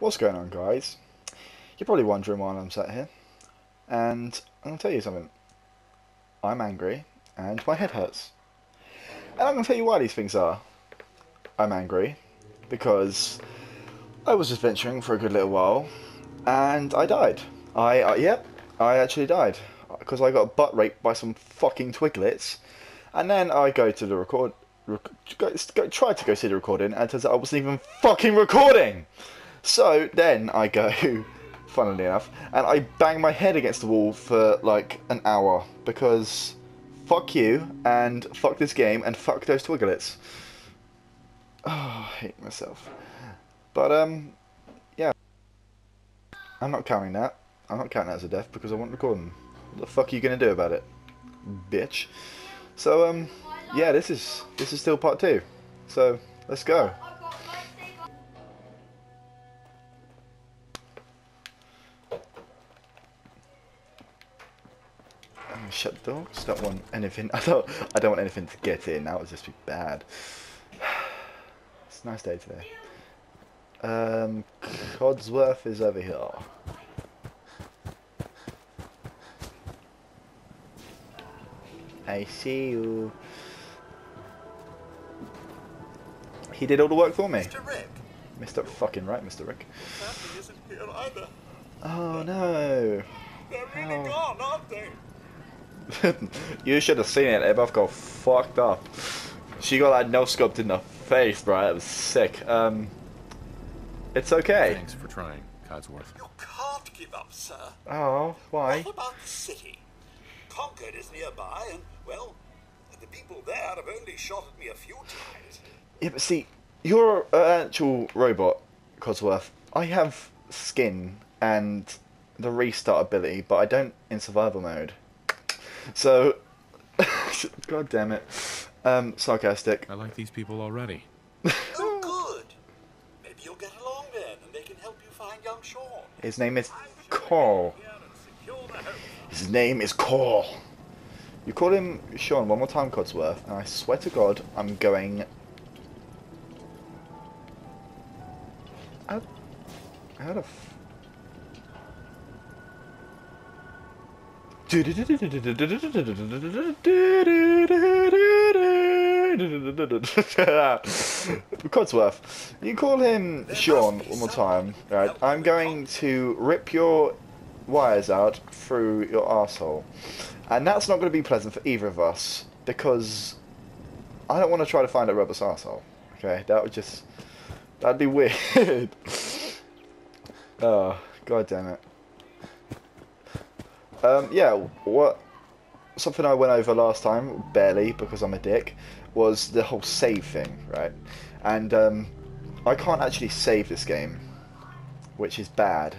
What's going on, guys? You're probably wondering why I'm sat here. And I'm going to tell you something. I'm angry, and my head hurts. And I'm going to tell you why these things are. I'm angry because I was adventuring for a good little while, and I died. I, uh, yep, I actually died. Because I got butt raped by some fucking twiglets. And then I go to the record, rec go, go, to go see the recording, and it turns out I wasn't even fucking recording! So then I go, funnily enough, and I bang my head against the wall for like an hour because fuck you and fuck this game and fuck those Twigglets. Oh, I hate myself. But um, yeah, I'm not counting that. I'm not counting that as a death because I wasn't them. What the fuck are you gonna do about it, bitch? So um, yeah, this is this is still part two. So let's go. Shut the door. Just don't want anything. I don't. I don't want anything to get in. That would just be bad. It's a nice day today. Um, Codsworth is over here. I see you. He did all the work for me. Mr. Rick. Mr. Fucking right, Mr. Rick. Isn't here either. Oh no. They're really Oh. gone, aren't they? you should have seen it. They both got fucked up. She got that no scoped in the face, bro. That was sick. Um, it's okay. Thanks for trying, Codsworth. You can't give up, sir. Oh, why? What about the city? Concord is nearby, and, well, the people there have only shot at me a few times. Yeah, but see, you're an actual robot, Codsworth. I have skin and the restart ability, but I don't in survival mode. So, god damn it. Um, sarcastic. I like these people already. Oh, good. Maybe you'll get along then, and they can help you find young Shaun. His name is Cole. Here and secure the house. His name is Cole. You call him Shaun one more time, Codsworth, and I swear to God, I'm going. How, how the f- Codsworth, you call him Shaun one more time, right? I'm going to rip your wires out through your arsehole. And that's not going to be pleasant for either of us, because I don't want to try to find a rubber's arsehole. Okay, that would just... That'd be weird. oh, god damn it. Um, yeah, what... Something I went over last time, barely, because I'm a dick, was the whole save thing, right? And, um, I can't actually save this game, which is bad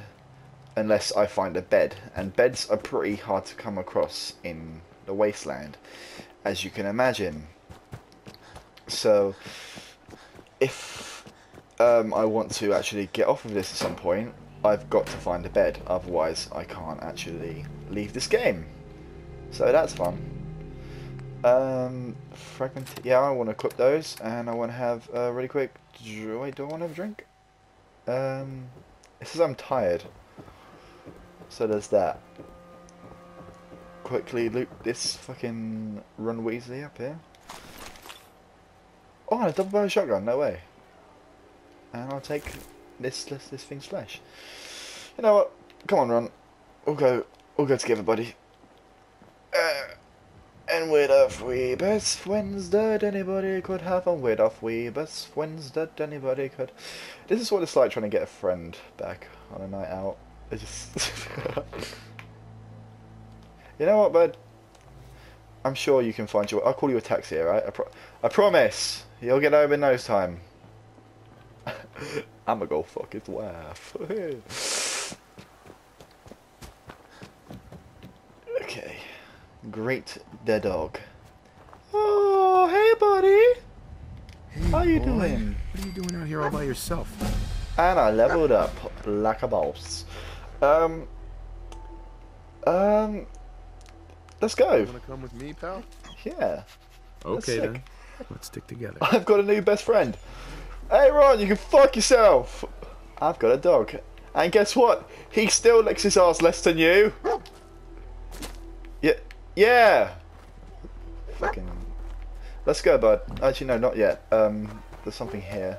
unless I find a bed. And beds are pretty hard to come across in the wasteland, as you can imagine. So, if um, I want to actually get off of this at some point, I've got to find a bed. Otherwise, I can't actually leave this game. So that's fun. Um, fragment. Yeah, I want to cook those, and I want to have uh, really quick. Wait, do I want to have a drink? Um, it says I'm tired. So there's that. Quickly loot this fucking Ron Weasley up here. Oh, a double barrel shotgun, no way. And I'll take this this, this thing's flesh. You know what? Come on, Ron. We'll go. We'll go together, buddy. Uh, and with off we best friends that anybody could have, and with off we best friends that anybody could. This is what it's like trying to get a friend back on a night out. I just. you know what, bud? I'm sure you can find your. I'll call you a taxi, alright? I, pro- I promise. You'll get home in no time. I'ma go fuck his wife. okay. Great the dog. Oh, hey, buddy. Hey, How you boy. doing? What are you doing out here all by yourself? And I leveled up like a boss. Um. Um. Let's go. You wanna come with me, pal? Yeah. Okay then. Let's stick together. I've got a new best friend. Hey, Ron, you can fuck yourself. I've got a dog. And guess what? He still licks his ass less than you. Yeah. Fucking. Let's go, bud. Actually, no, not yet. Um, there's something here.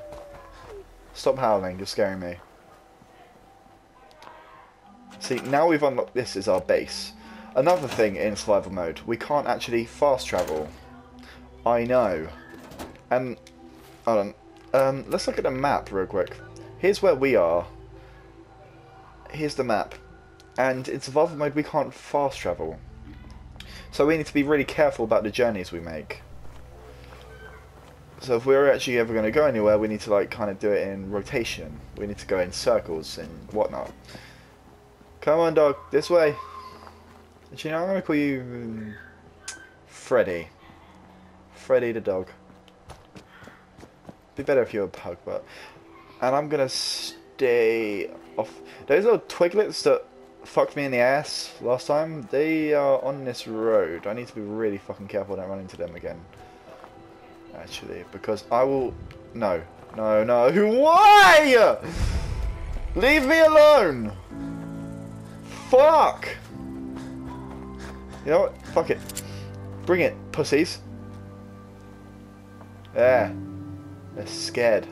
Stop howling. You're scaring me. See, now we've unlocked this as our base. Another thing in survival mode, we can't actually fast travel. I know. And, hold on. Um, let's look at the map real quick. Here's where we are. Here's the map. And in survival mode we can't fast travel. So we need to be really careful about the journeys we make. So if we're actually ever going to go anywhere, we need to like kind of do it in rotation. We need to go in circles and whatnot. Come on, dog. This way. Actually, no, I'm going to call you um, Freddy. Freddy the dog. Be better if you were a pug, but... And I'm going to stay off... Those little twiglets that fucked me in the ass last time, they are on this road. I need to be really fucking careful I don't run into them again. Actually, because I will... No. No, no. Why? Leave me alone! Fuck! You know what? Fuck it. Bring it, pussies. There. They're scared.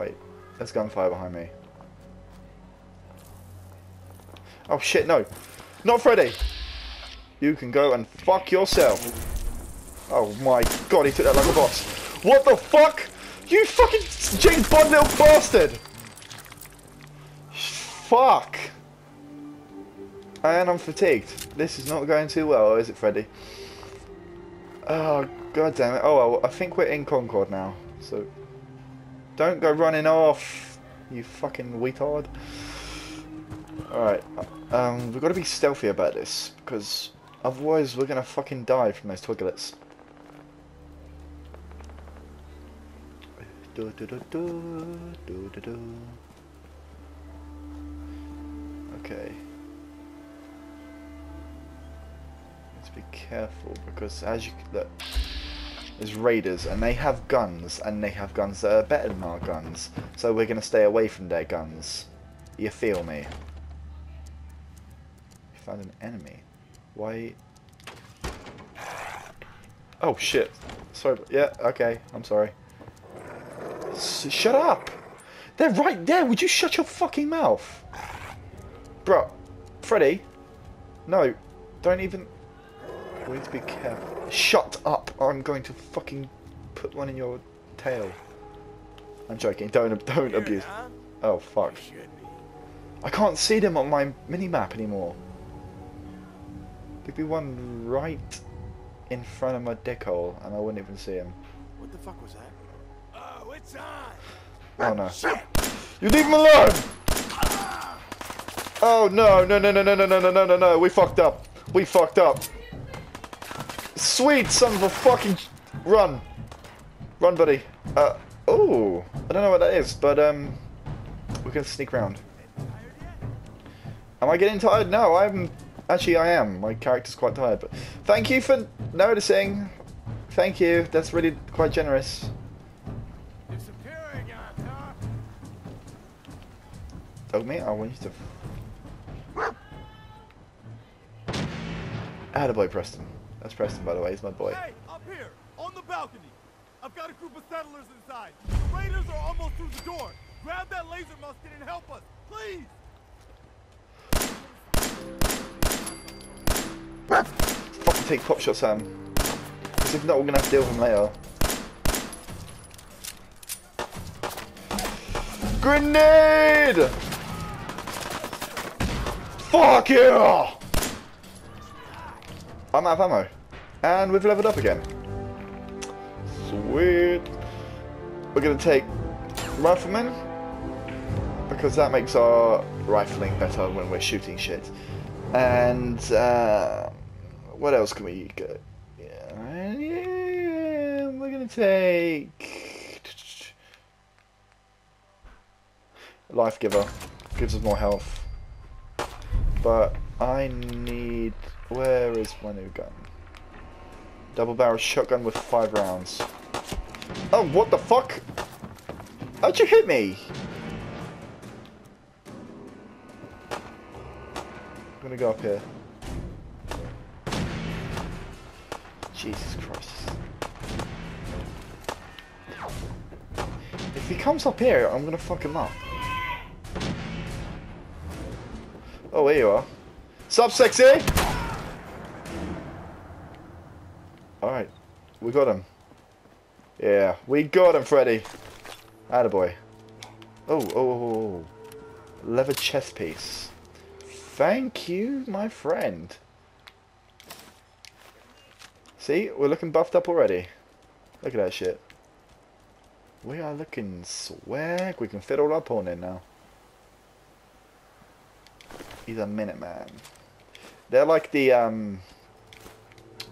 Wait, there's gunfire behind me. Oh shit, no. Not Freddy! You can go and fuck yourself. Oh my god, he took that like a boss. What the fuck? You fucking James Bond little bastard! Fuck! And I'm fatigued. This is not going too well, is it, Freddy? Oh, god damn it. Oh, well, I think we're in Concord now. So, don't go running off, you fucking retard. Alright, um, we've got to be stealthy about this, because otherwise we're going to fucking die from those twiglets. Do, do, do. Okay. Let's be careful because as you can look, there's raiders and they have guns and they have guns that are better than our guns. So we're gonna stay away from their guns. You feel me? Found an enemy. Why? Oh shit. Sorry. Yeah. Okay. I'm sorry. S shut up! They're right there. Would you shut your fucking mouth? Bro, Freddy. No, don't even. We need to be careful. Shut up! or I'm going to fucking put one in your tail. I'm joking. Don't don't abuse. Oh fuck! I can't see them on my mini map anymore. There'd be one right in front of my dick hole, and I wouldn't even see him. What the fuck was that? Oh, it's on! Oh no! You leave him alone! Oh no, no, no, no, no, no, no, no, no, no, no, we fucked up. We fucked up. Sweet son of a fucking... Run. Run, buddy. Uh, oh, I don't know what that is, but, um, we can sneak around. Am I getting tired? No, I'm, actually I am. My character's quite tired, but thank you for noticing. Thank you, that's really quite generous. Disappearing. Dogmeat, I want you to Attaboy, Preston. That's Preston, by the way. He's my boy. Hey, up here, on the balcony. I've got a group of settlers inside. The raiders are almost through the door. Grab that laser musket and help us, please. Fucking take pop shots, Sam. Because if not, we're gonna have to deal with him later. Grenade! Fuck you! I'm out of ammo. And we've leveled up again. Sweet. We're going to take Rifleman. Because that makes our rifling better when we're shooting shit. And uh, what else can we get? Yeah, yeah, we're gonna take life giver. Gives us more health. But I need. Where is my new gun? Double barrel shotgun with five rounds. Oh, what the fuck? How'd you hit me? I'm gonna go up here. Jesus Christ. If he comes up here, I'm gonna fuck him up. Oh, here you are. Sup, sexy? Alright. We got him. Yeah, we got him, Freddy. Attaboy. Oh, oh, oh, oh, oh. Leather chest piece. Thank you, my friend. See, we're looking buffed up already. Look at that shit. We are looking swag. We can fit all our porn in now. He's a Minuteman. They're like the, um...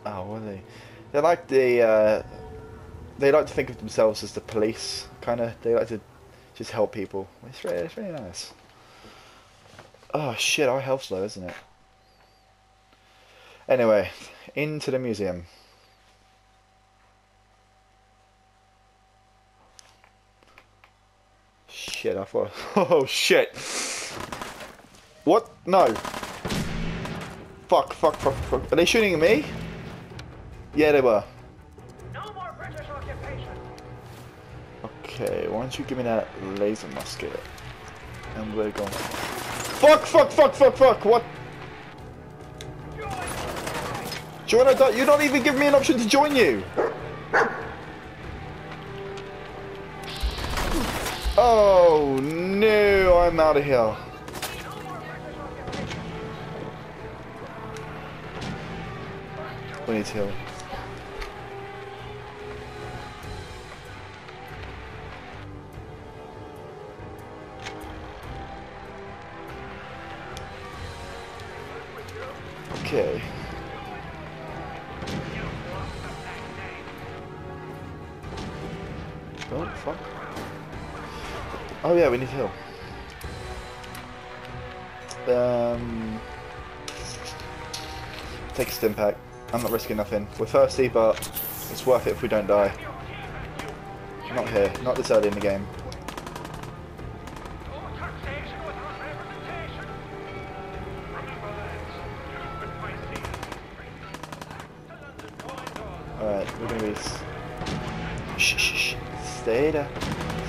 Oh, what are they? They're like the, uh... They like to think of themselves as the police, kind of. They like to just help people. It's really, it's really nice. Oh shit, our health's low, isn't it? Anyway, into the museum. Shit, I thought... Oh shit! What? No! Fuck, fuck, fuck, fuck. Are they shooting at me? Yeah, they were. No more British occupation. Okay, why don't you give me that laser musket? And we're going. Fuck, fuck, fuck, fuck, fuck, what? Join I don't, you don't even give me an option to join you! Oh no, I'm out of here. We need to heal. Okay. Oh, fuck. Oh yeah, we need to heal. Um, take a stim pack. I'm not risking nothing. We're thirsty, but it's worth it if we don't die. Not here. Not this early in the game. Alright, we're gonna be... Shh, shh, shh. Stay there.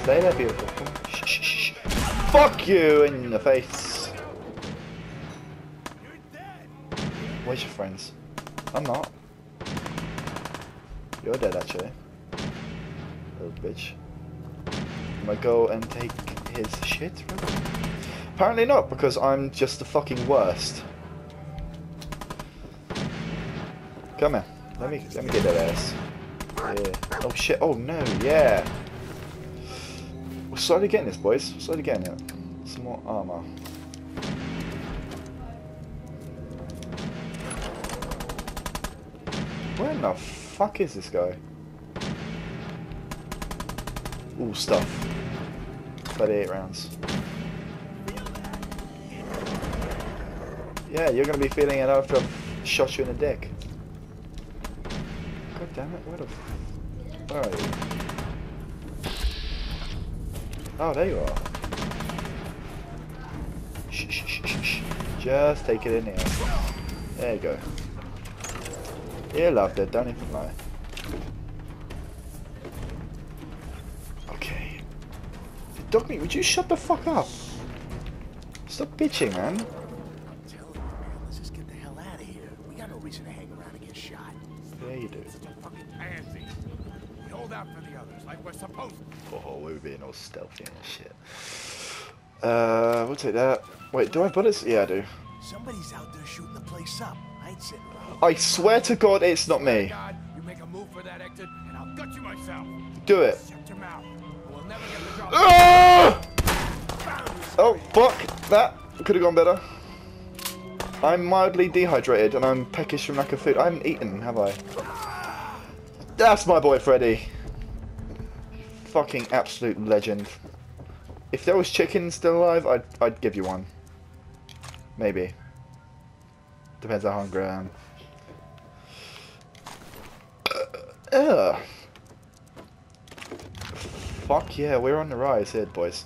Stay there, beautiful. Shh, shh, shh. Fuck you in the face. Where's your friends? I'm not. You're dead, actually. Little bitch. I'm I go and take his shit? Really? Apparently not, because I'm just the fucking worst. Come here. Let me let me get that ass. Yeah. Oh shit. Oh no. Yeah. We're slowly getting this, boys. We're slowly getting it. Some more armor. Where in the fuck is this guy? Ooh, stuff. 38 rounds. Yeah, you're gonna be feeling it after I've shot you in the dick. God damn it, where the Where are you? Oh, there you are. Shh, shh, shh, shh, shh. Just take it in here. There you go. Yeah, love it, don't even lie. Okay. Dogmeat, would you shut the fuck up? Stop bitching, man. Tell you, man, let's just get the hell out of here. We got no reason to hang around and get shot. Yeah, you do. Hold out for the others like we're supposed to. Oh, we were being all stealthy and shit. Uh, we'll take that. Wait, do I have bullets? Yeah, I do. Somebody's out there shooting the place up. I ain't sitting around. I swear to God, it's not me. God, you make a move for that exit, and I'll gut you myself. Do it. Shut your mouth. We'll never get the job. Ah! Oh, fuck. That could have gone better. I'm mildly dehydrated and I'm peckish from lack of food. I haven't eaten, have I? That's my boy Freddy. Fucking absolute legend. If there was chicken still alive, I'd, I'd give you one. Maybe. Depends how hungry I am. Ugh. Fuck yeah, we're on the rise here, boys.